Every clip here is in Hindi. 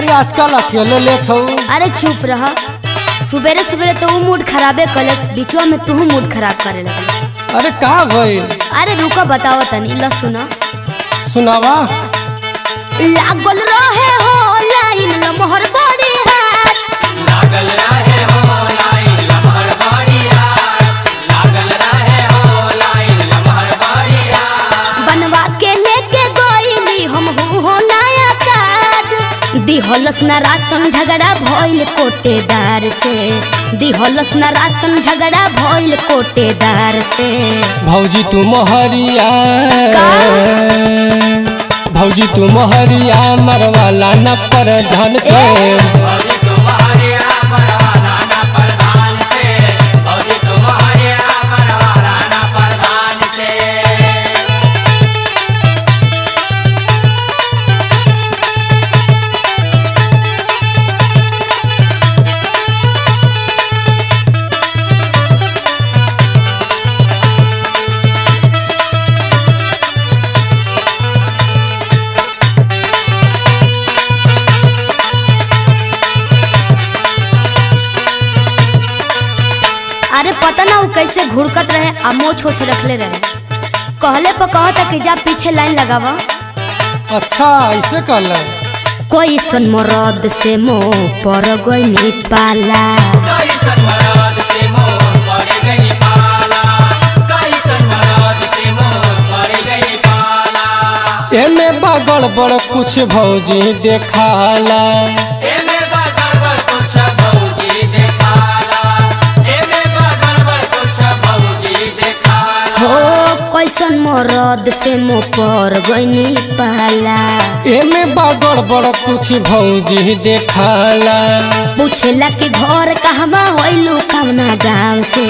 अरे आजकल अकेले लेट हो। अरे चुप रह। सुबेरे सुबेरे तो मूड खराबे कलस बीचवा में तू मूड खराब करे लगे अरे का भई अरे रुको बताओ तनी ल सुनो। सुनावा। लागल रहे दिहलस ना राशन झगड़ा भइल कोटेदार से। दिहलस न राशन झगड़ा भइल कोटेदार से। भौजी तू मोहरिया भौजी तू मोहरिया मरवाला न पर धन से। आ मोछ छोछ रखले रहे। कहले पर कहता कि जा पीछे लाइन लगावा। अच्छा ऐसे कहला। कोई सन मरद से मोह पर गई पाला। एमे बगड़ बड़ कुछ भौजी देखाला। हो मरद से मोह पर गई पाला एमे बगड़ बड़ कुछ भौजी देखाला। पूछेला कि घर कहवा होइलू कवना गाँव से?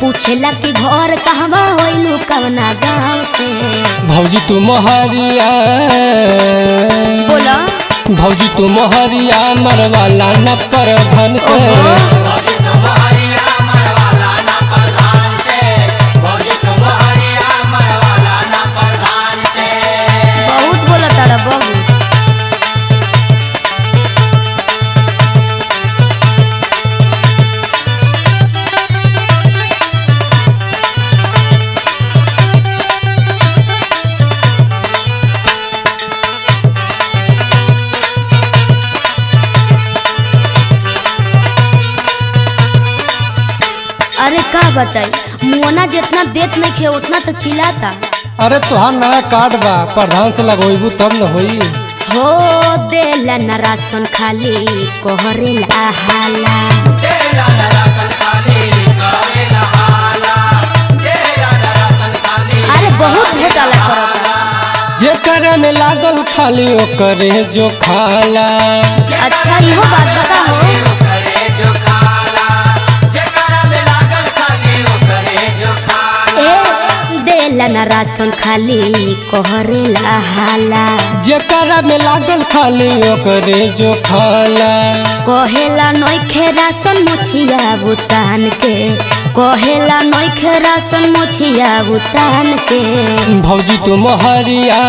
पूछेला कि घर कहवा होइलू कवना गाँव से? भौजी तू मोहरिया। बोला। भौजी तू मोहरिया मरवाला न पर धन से का बताई? मुआना जितना देत नहीं खे उतना तो चिल्लाता। अरे तुहार नया कार्ड बा प्रधान से लगोइबू तब न होई। हो देला न राशन खाली कोहरेला हाला अरे बहुत घोटाला करता। जेकर में लागल खाली ओकरे जो खाला। अच्छा इहो बात बता हो ए देला राशन खाली कोहरेला हाला। जेकर में लागल खाली ओकरे जो खाला। कहेला नोखे राशन मोछिया भूतान के कहेला नोखे राशन मोछिया भूतान के भौजी तू मोहरिया।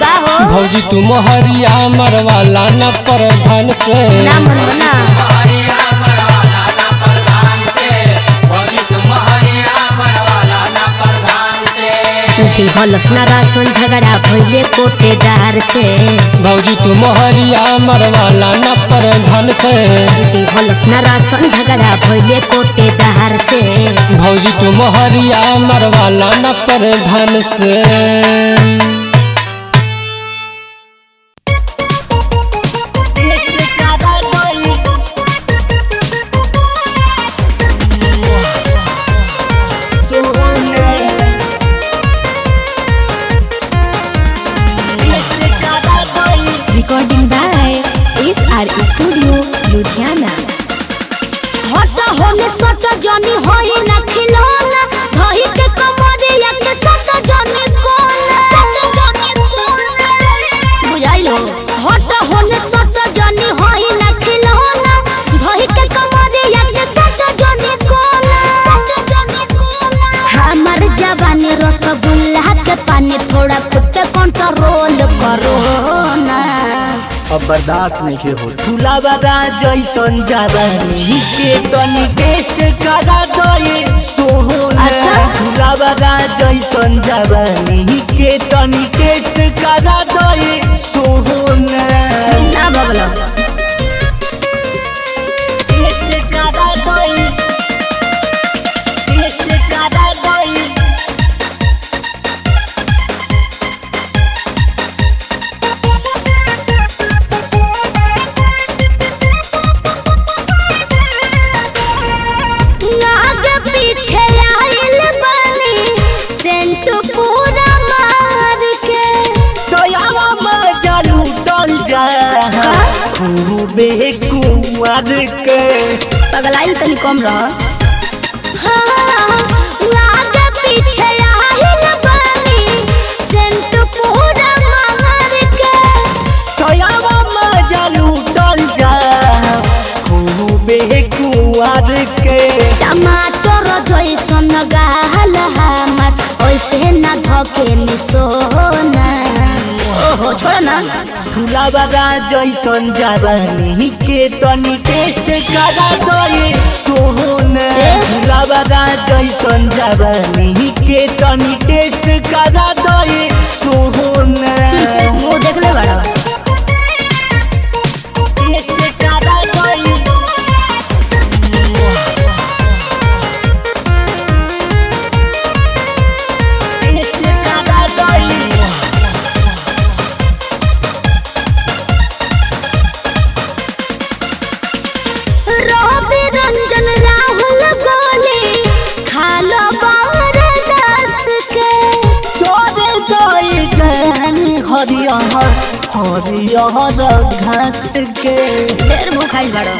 का भौजी तू मोहरिया मरवाला न पर धन से। ना मन बना दिहलस नारा सुन झगड़ा भइले कोटेदार से। भौजी तू मोहरिया मरवाला न पर धन से। दिहलस नारा सुन झगड़ा भइले कोटेदार से। भौजी तू मोहरिया मरवाला न पर धन से। बर्दाश्त नहीं हो झूला बाबा जैसन जवानी के तनी छोड़ ना। झूला बड़ा जैसन जवानी के तनी टेस्ट करा दे। सोहना? झूला बड़ा जैसन जवानी के तनी टेस्ट करा दे। सोहना मुँह देख ले बड़ा के ढेर भूखाइल बड़ो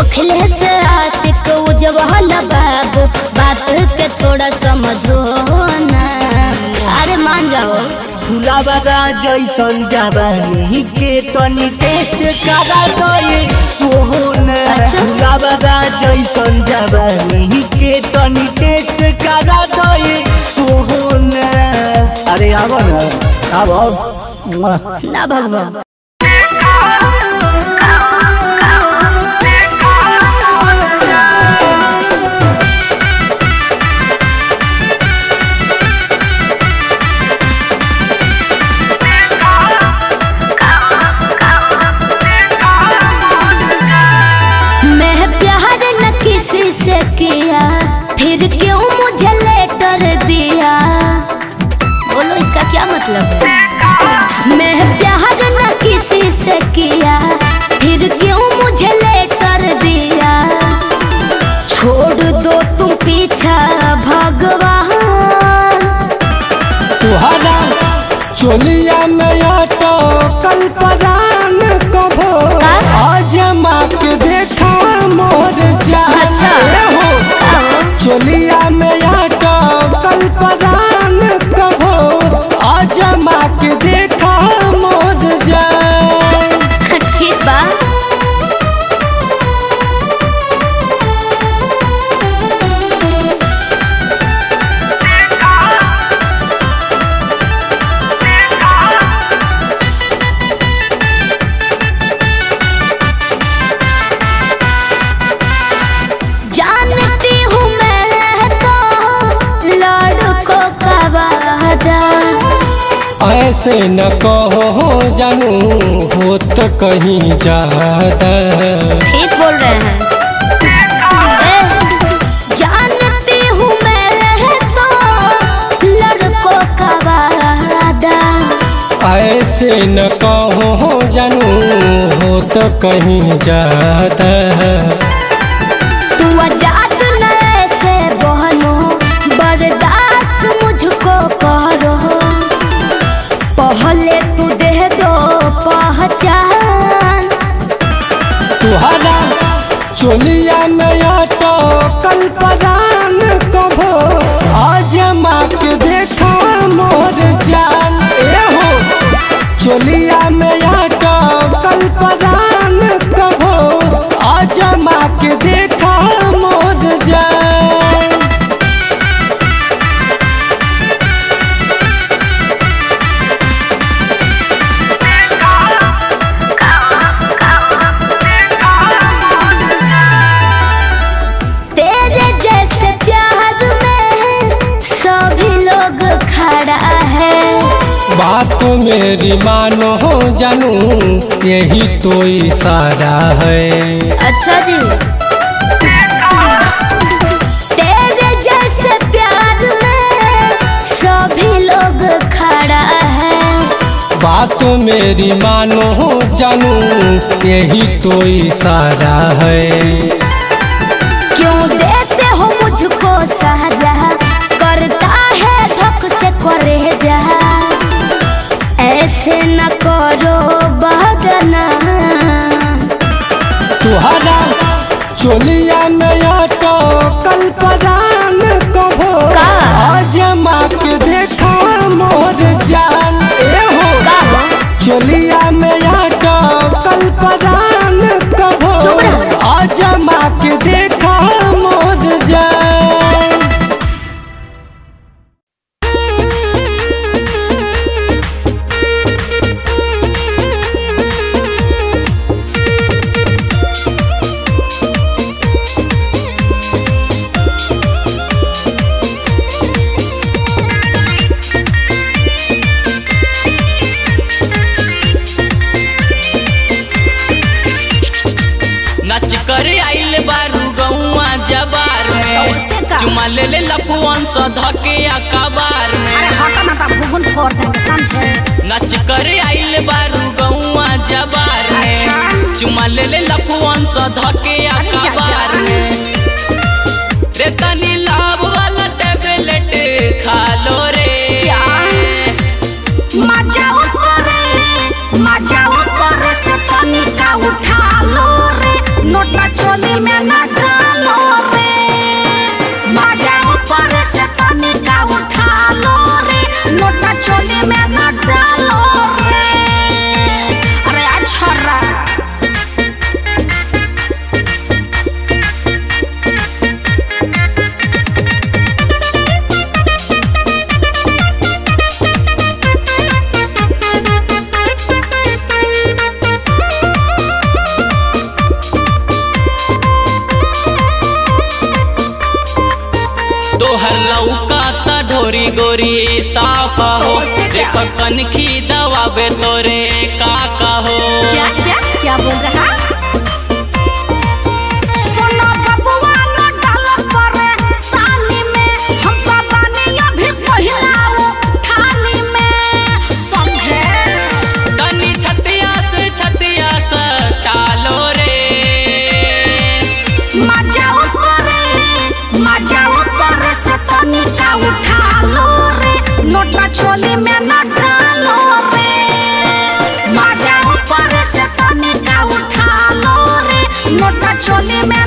अखिलेश आशिक उजवल बाबू बात के थोड़ा समझो बड़ा जैसन जवानी के तनी टेस्ट करा दे सोहन बड़ा जैसन जवानी के तनी टेस्ट करा दे सोहन अरे आबो ना आबो ना भगवान। किया फिर क्यों मुझे लेटर दिया? छोड़ दो तुम पीछा भगवान। तुहरा चोलिया ऐसे न कहो जानू हो तो कहीं ज़्यादा ठीक बोल रहे हैं। जानती हूँ मैं तो लड़कों का वादा। ऐसे न कहो जानू हो तो कहीं ज़्यादा चोलिया नया तो कल परान कभो आज माँ के देखा मोर जान। ए हो चोलिया मेरी मानो हो जानू यही तो इशारा है। अच्छा जी। तेरे जैसे प्यार में सभी लोग खड़ा है। बात मेरी मानो हो जानू यही तो इशारा है। न करो बहगना तुहरा चोलिया में आटा कल परान कभो? आजमा के? देखा मोर जान ए हो? चोलिया में आटा कल परान कभो आजमा के देखा चुमा ले ले लपुअन स धके अकबार में। अरे हटा ना भूगुन फोड़ देंगे समझे? नच कर आइल बारू गौआ जबार में। अच्छा। चुमा ले ले लपुअन स धके। अकबार में। रे तनी लाभ वाला टेबलेट खा लो रे। क्या? मज़ा ऊपर मज़ा ऊपर से तनिका उठा लो रे। नोटा चोली में न चोली में ना डालो कैसे दवा दवाबे तोरे काका हो क्या क्या क्या बोल रहा? नोटा चोली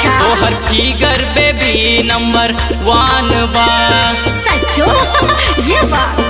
अच्छा। तोहर फिगर बेबी नंबर वन बा। सचो ये बात।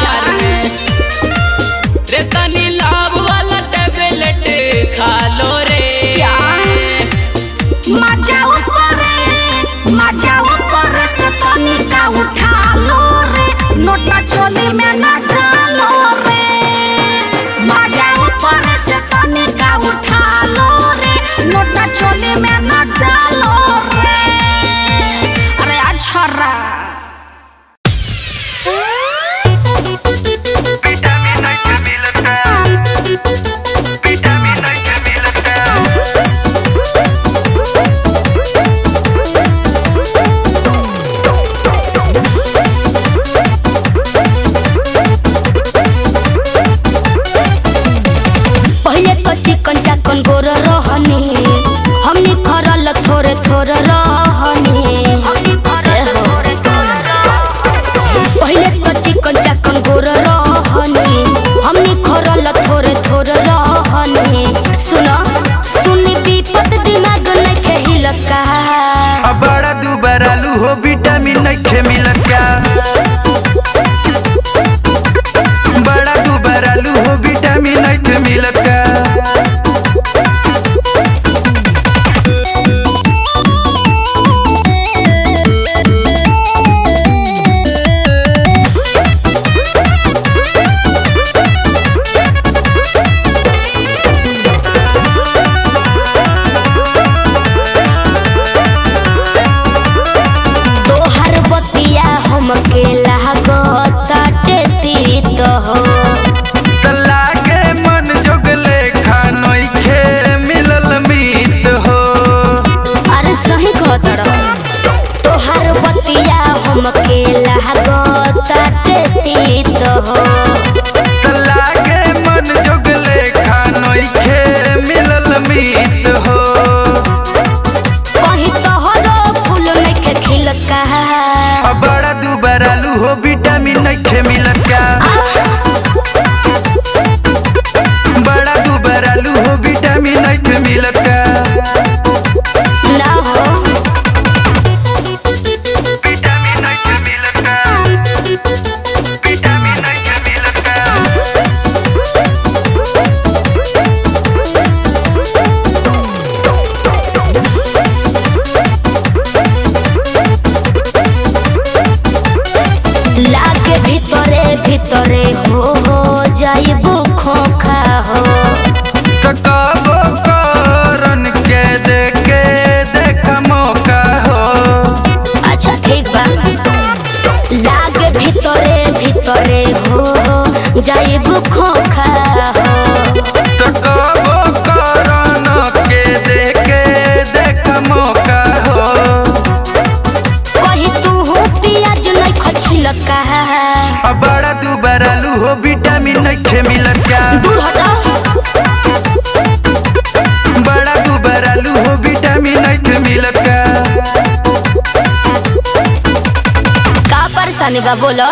निकालो रे। क्या? मज़ा ऊपर रे मज़ा ऊपर से पानी का उठा लो रे। नोटा चोली में ना juga bolo.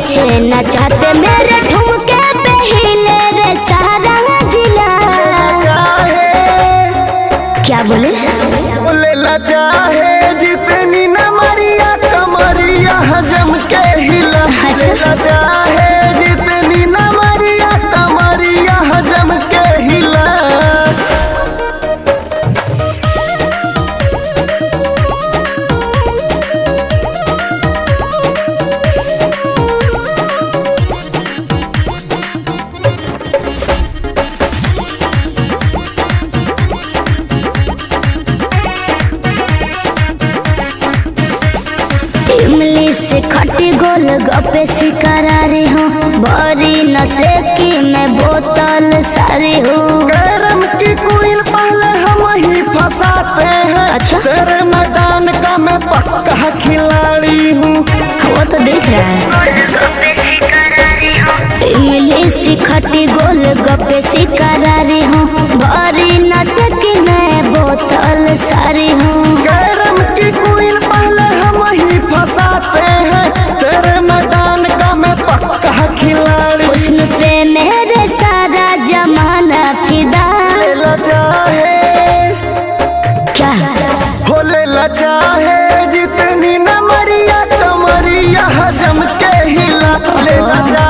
पीछे न जा में बोतल सारी हूँ। की पहले हम ही फंसाते हैं। अच्छा। तेरे मैदान का मैं पक्का खिलाड़ी हूँ। वो तो देख रहा है। खटी गोल गप्पे सी करारी हूँ। चाहे जितनी न मरिया तो कमरिया जम के हिला लेना चाहे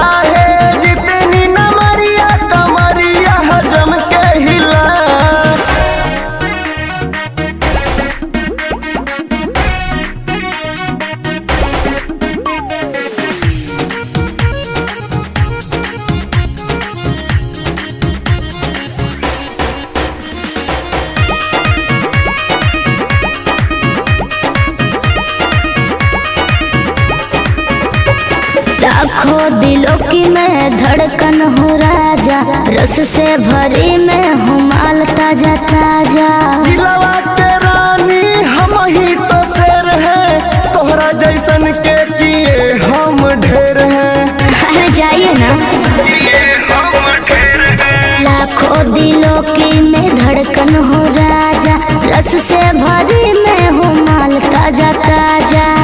के भरी में हुमाल ताज़ा ताज़ा। जिलावा के रानी हम ही तो शेर है। तोहरा जैसन के किए हम ढेर है। अरे जाइए ना। लाखों दिलों की में धड़कन हो राजा। रस से भरी में हूँ माल ताज़ा ताज़ा।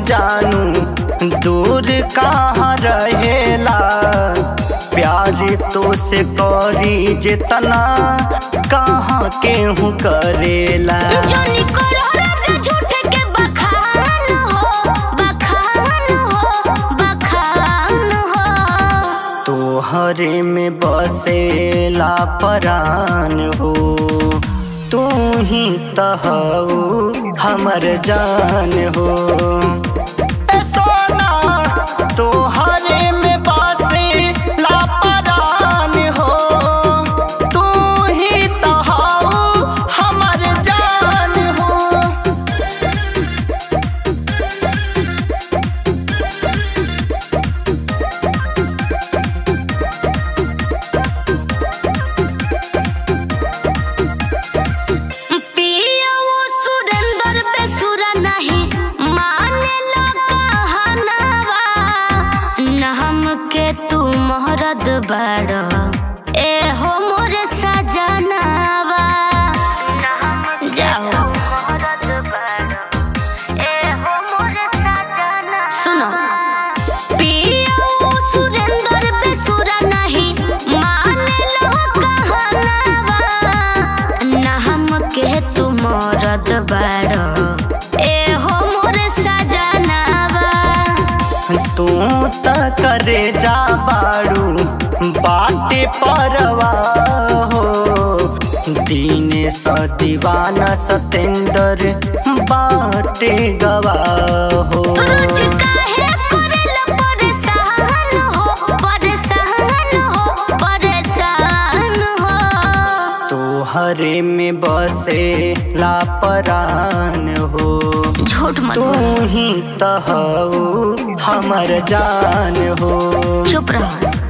जानू दूर कहाँ रहेला? प्यार तो से करी जितना कहाँ केहू करेला? हरे में बसेला परान हो। तू ही तहाऊ हमर जान हो। परवा हो। दीने स दीवाना सतेंद्र बाटे गवा हो। हो हो हो। तोहरे में बसे लापरान हो। झूठ मत तू ही तहु हमर जान हो। चुप रहो।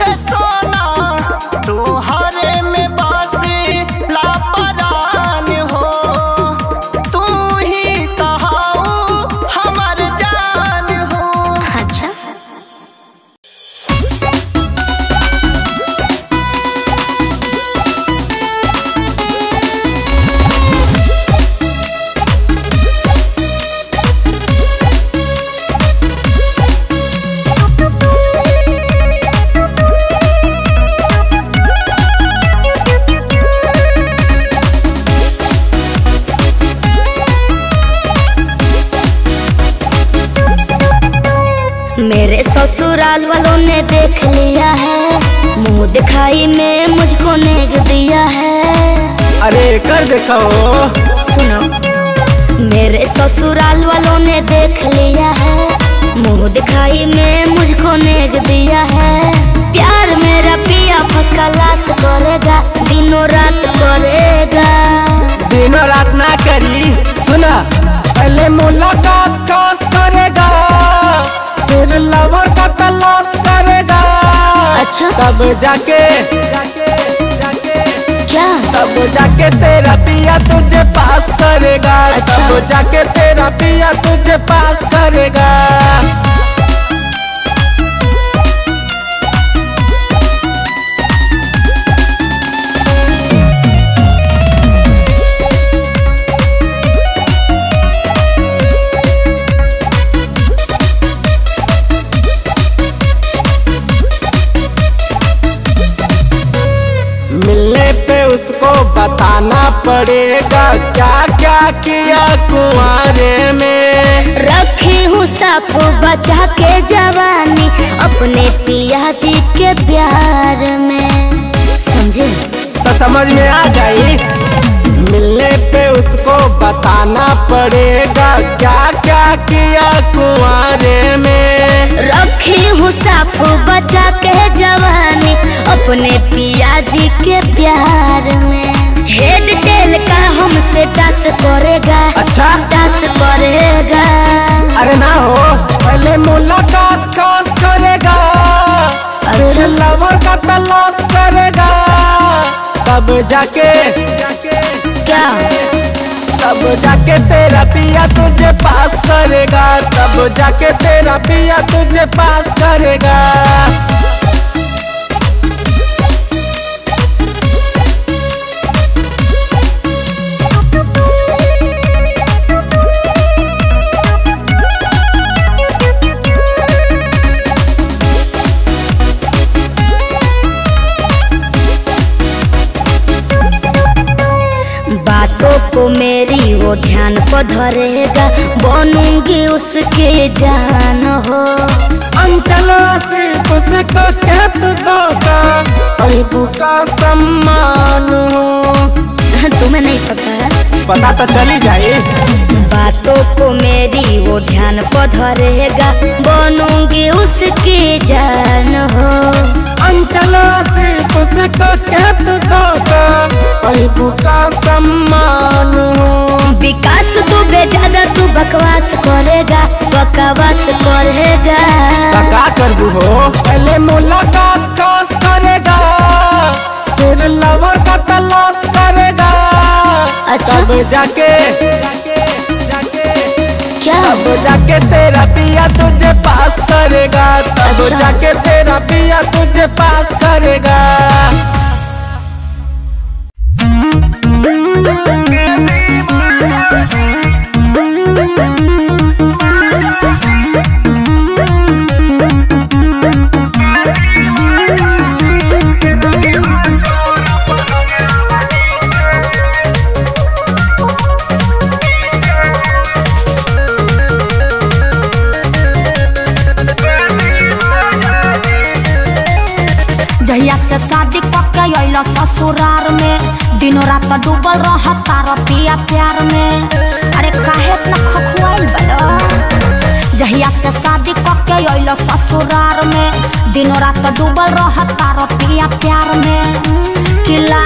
ससुराल वालों ने देख लिया है। मुँह दिखाई में मुझको नेग दिया है। अरे कर दिखाओ। सुनो मेरे ससुराल वालों ने देख लिया है। मुँह दिखाई में मुझको नेग दिया है। प्यार मेरा पिया फसका लाश करेगा दिनों रात करेगा। दिनों रात ना करी सुना पहले मुलाकात अच्छा? तब जाके क्या? तब जाके तेरा पिया तुझे पास करेगा। अच्छा। तब जाके तेरा पिया तुझे पास करेगा। बताना पड़ेगा क्या क्या किया कुआरे में? रखी हूँ सब बचा के जवानी अपने पिया जी के प्यार में। समझे? तो समझ में आ जाई मिलने पे उसको बताना पड़ेगा क्या क्या किया कुआरे में? रखी हूँ साफ़ बचा के जवानी अपने पिया जी के प्यार में। हेड टेल का हमसे टस करेगा अच्छा। टस करेगा। अरे ना हो पहले मुलाकात खास करेगा अच्छा। लवर का तलाश करेगा तब जाके तब जाके तेरा पिया तुझे पास करेगा। तब जाके तेरा पिया तुझे पास करेगा। ध्यान पर धरेगा बनूँगी उसके जान हो। अंचल उसको कहत अबू का सम्मान हो। तुम्हें नहीं पता? पता तो चली जाए। बातों को मेरी वो ध्यान पर धरेगा बनूँगी उसके जान हो। अंचल सिर्फ़ उसको कहत अबू का सम्मान विकास तो तू बेजादा तू बकवास करेगा बकवास करेगा। का कर करबू हो पहले मुलाकात कास करेगा फिर लवर का तलाश करेगा। अच्छा। तब जाके क्या? तब जाके तेरा पिया तुझे पास करेगा। तब अच्छा। जाके तेरा पिया तुझे पास करेगा। ससुराल में। दिनों रात का डूबल रहत तारा पिया प्यार में। अरे काहे इतना खखुआइल बलो जहिया से शादी करके अइल ससुरार में। दिनों रात का डूबल रहत तारा पिया प्यार में। किला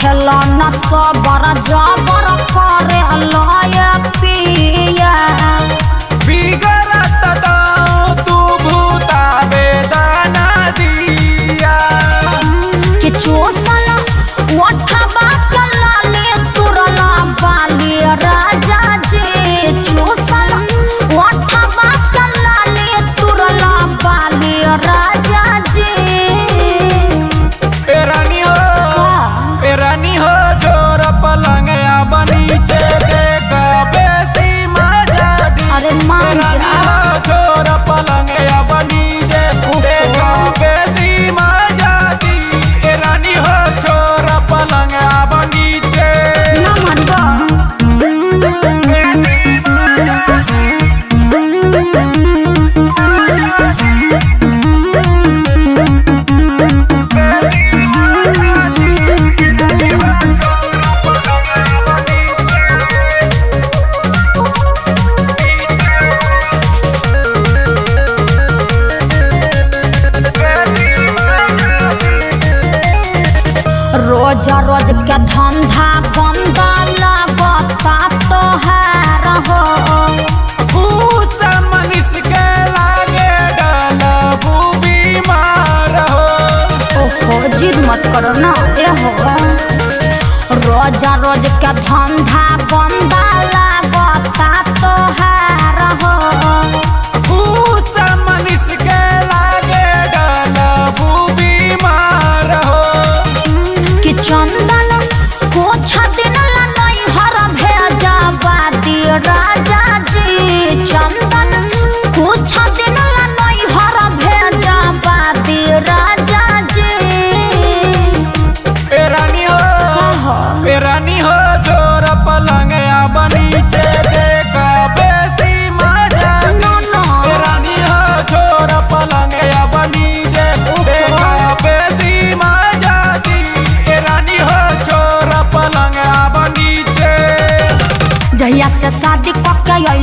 खिलौना सबर जबर का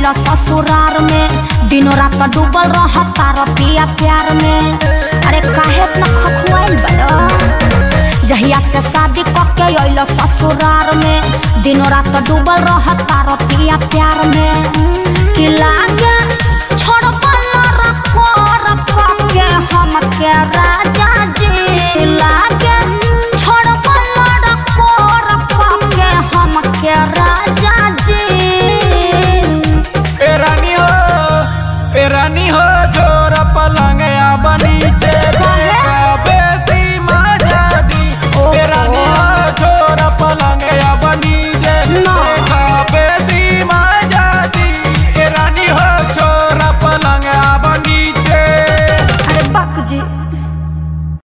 मिला ससुरार में दिनों रात का डूबल रह तार पिया प्यार में अरे काहे इतना खखुआइल बड़ो? जहिया से शादी करके अइल ससुरार में दिनों रात का डूबल रह तार पिया प्यार में कि लागे छोड़ पल्ला रखो रखो के हम के राजा जी। लागे